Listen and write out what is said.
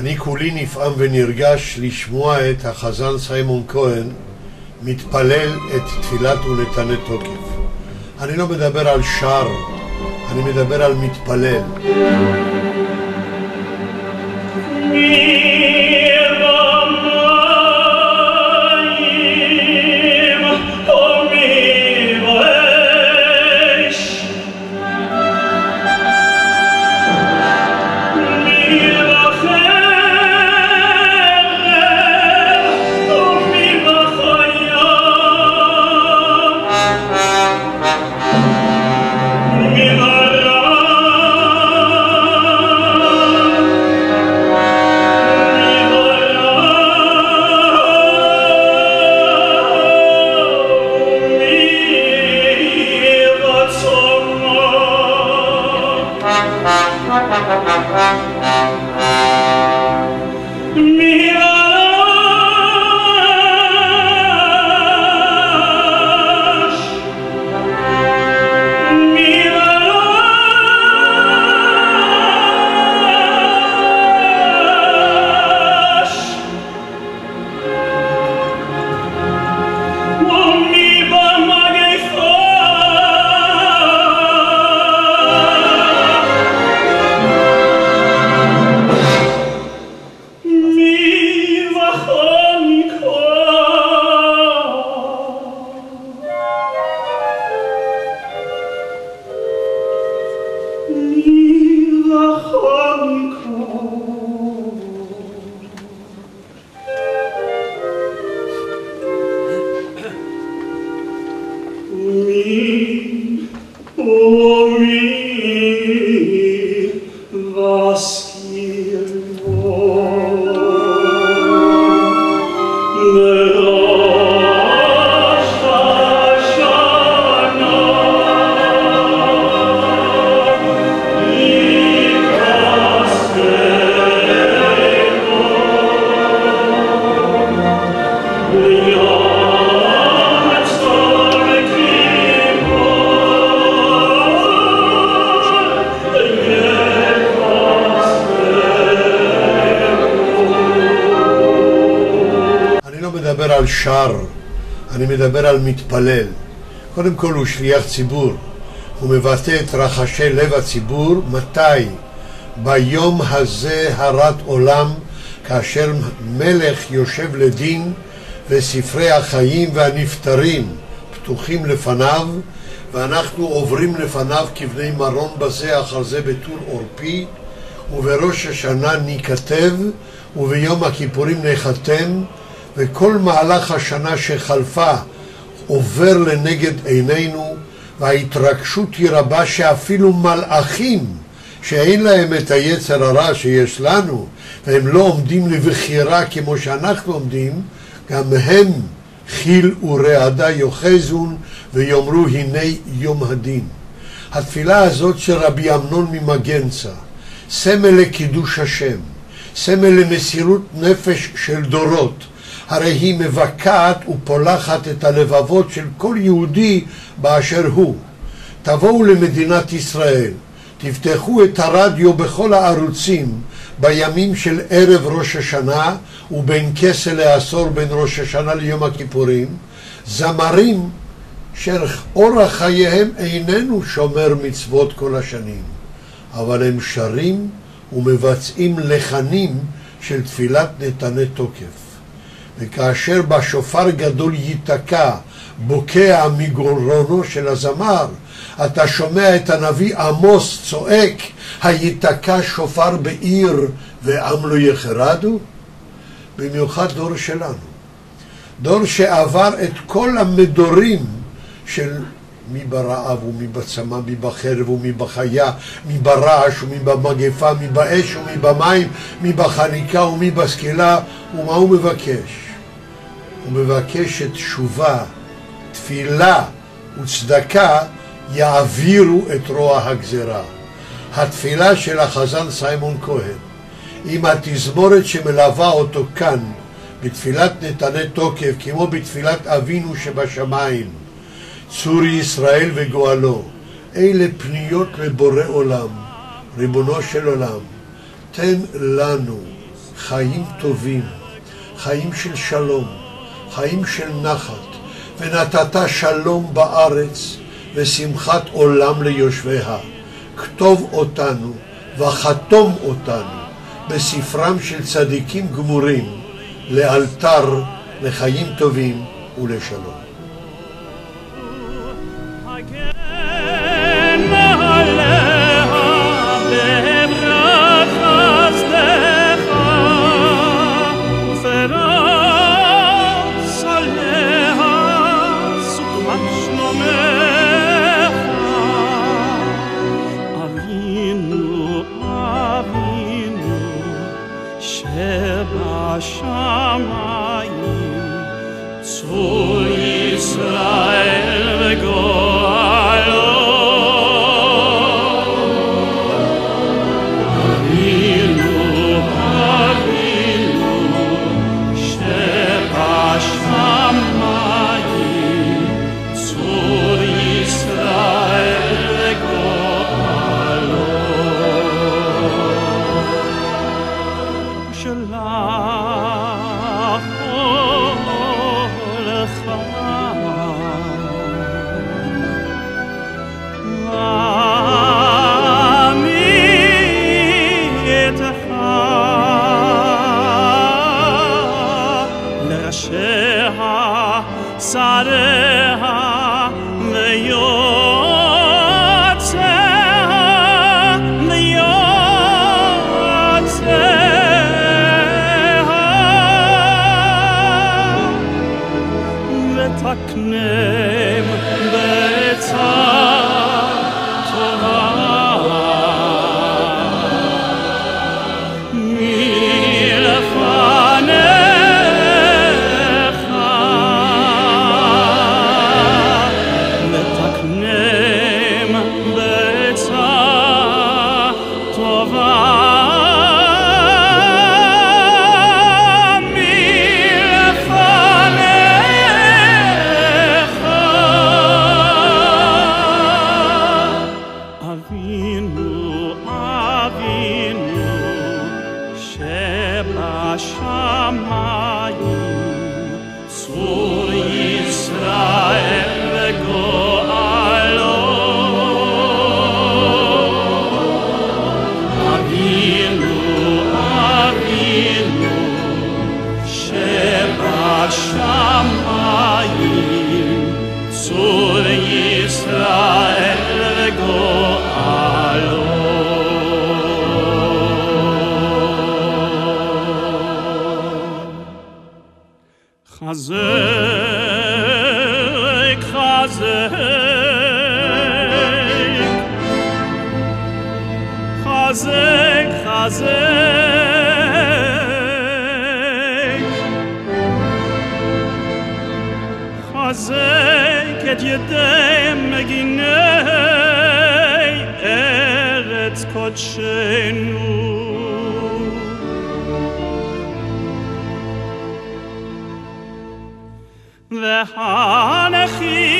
אני כולי נפעם ונרגש לשמוע את החזן סיימון כהן מתפלל את תפילת ונתנה תוקף. אני לא מדבר על שר, אני מדבר על מתפלל. מדבר על שר, אני מדבר על מתפלל. קודם כל הוא שליח ציבור, הוא מבטא את רחשי לב הציבור, מתי? ביום הזה הרת עולם, כאשר מלך יושב לדין וספרי החיים והנפטרים פתוחים לפניו, ואנחנו עוברים לפניו כבני מרון בזה אחר זה בטור עורפי, ובראש השנה ניכתב, וביום הכיפורים נחתם, וכל מהלך השנה שחלפה עובר לנגד עינינו, וההתרגשות היא רבה שאפילו מלאכים שאין להם את היצר הרע שיש לנו, והם לא עומדים לבחירה כמו שאנחנו עומדים, גם הם חיל ורעדה יאחזון ויאמרו הנה יום הדין. התפילה הזאת של רבי אמנון ממגנצה, סמל לקידוש השם, סמל למסירות נפש של דורות, הרי היא מבקעת ופולחת את הלבבות של כל יהודי באשר הוא. תבואו למדינת ישראל, תפתחו את הרדיו בכל הערוצים בימים של ערב ראש השנה ובין כסה לעשור בין ראש השנה ליום הכיפורים, זמרים שאורח חייהם איננו שומר מצוות כל השנים, אבל הם שרים ומבצעים לחנים של תפילת נתני תוקף. וכאשר בשופר גדול ייתקע, בוקע מגרונו של הזמר, אתה שומע את הנביא עמוס צועק, הייתקע שופר בעיר ועם לא יחרדו? במיוחד דור שלנו. דור שעבר את כל המדורים של מי ברעב ומי בצמא, מי בחרב ומי בחיה, מי ברעש ומי במגפה, מי באש ומי במים, מי בחניקה ומי בסקילה, ומה הוא מבקש? הוא מבקש שתשובה, תפילה וצדקה יעבירו את רוע הגזרה. התפילה של החזן סיימון כהן עם התזמורת שמלווה אותו כאן בתפילת נתני תוקף כמו בתפילת אבינו שבשמיים צור ישראל וגואלו אלה פניות לבורא עולם ריבונו של עולם תן לנו חיים טובים, חיים של שלום, חיים של נחת, ונתת שלום בארץ ושמחת עולם ליושביה. כתוב אותנו וחתום אותנו בספרם של צדיקים גמורים לאלתר לחיים טובים ולשלום. darkness. Shamayim, Sur Yisrael, God. לחזק את ידי מגיני ארץ קודשנו. והנכים